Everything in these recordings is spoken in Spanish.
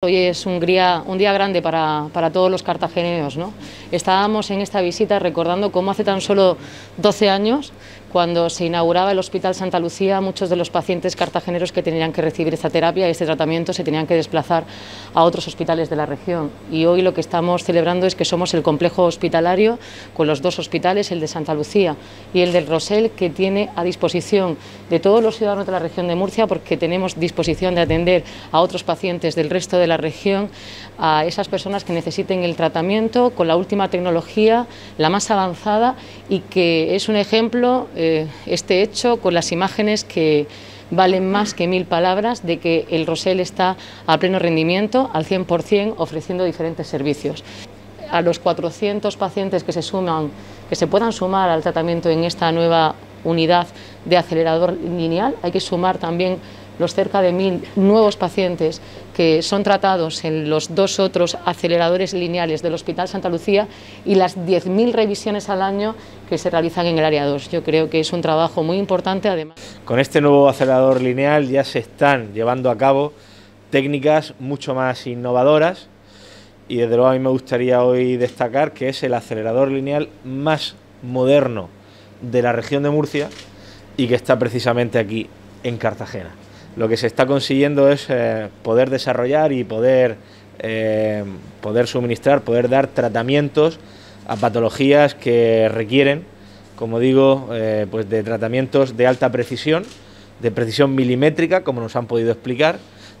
Hoy es un día, un día grande para, para, todos los cartageneros. ¿no? Estábamos en esta visita recordando cómo hace tan solo 12 años, cuando se inauguraba el Hospital Santa Lucía, muchos de los pacientes cartageneros que tenían que recibir esta terapia este tratamiento se tenían que desplazar a otros hospitales de la región. Y hoy lo que estamos celebrando es que somos el complejo hospitalario con los dos hospitales, el de Santa Lucía y el del Rosell, que tiene a disposición de todos los ciudadanos de la región de Murcia, porque tenemos disposición de atender a otros pacientes del resto de la región, a esas personas que necesiten el tratamiento con la última tecnología, la más avanzada y que es un ejemplo eh, este hecho con las imágenes que valen más que mil palabras de que el Rosell está a pleno rendimiento, al 100%, ofreciendo diferentes servicios. A los 400 pacientes que se, suman, que se puedan sumar al tratamiento en esta nueva unidad de acelerador lineal, hay que sumar también los cerca de mil nuevos pacientes que son tratados en los dos otros aceleradores lineales del Hospital Santa Lucía y las 10.000 revisiones al año que se realizan en el área 2. Yo creo que es un trabajo muy importante además. Con este nuevo acelerador lineal ya se están llevando a cabo técnicas mucho más innovadoras y desde luego a mí me gustaría hoy destacar que es el acelerador lineal más moderno de la región de Murcia y que está precisamente aquí en Cartagena lo que se está consiguiendo es eh, poder desarrollar y poder, eh, poder suministrar, poder dar tratamientos a patologías que requieren, como digo, eh, pues de tratamientos de alta precisión, de precisión milimétrica, como nos han podido explicar.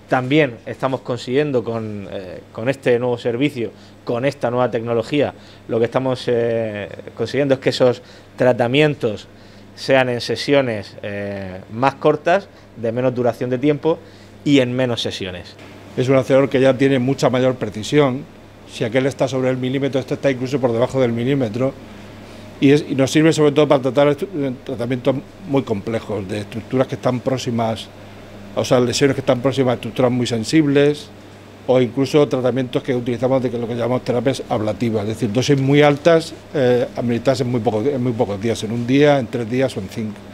También estamos consiguiendo con, con este nuevo servicio, con esta nueva tecnología, lo que estamos consiguiendo es que esos tratamientos sean en sesiones eh, más cortas, de menos duración de tiempo y en menos sesiones. Es un acelerador que ya tiene mucha mayor precisión. Si aquel está sobre el milímetro, este está incluso por debajo del milímetro. Y, nos sirve sobre todo para tratar tratamientos muy complejos, de estructuras que están próximas, o sea, lesiones que están próximas a estructuras muy sensibles, o incluso tratamientos que utilizamos de lo que llamamos terapias ablativas, es decir, dosis muy altas eh, administradas en muy, pocos, en muy pocos días, en un día, en tres días o en cinco.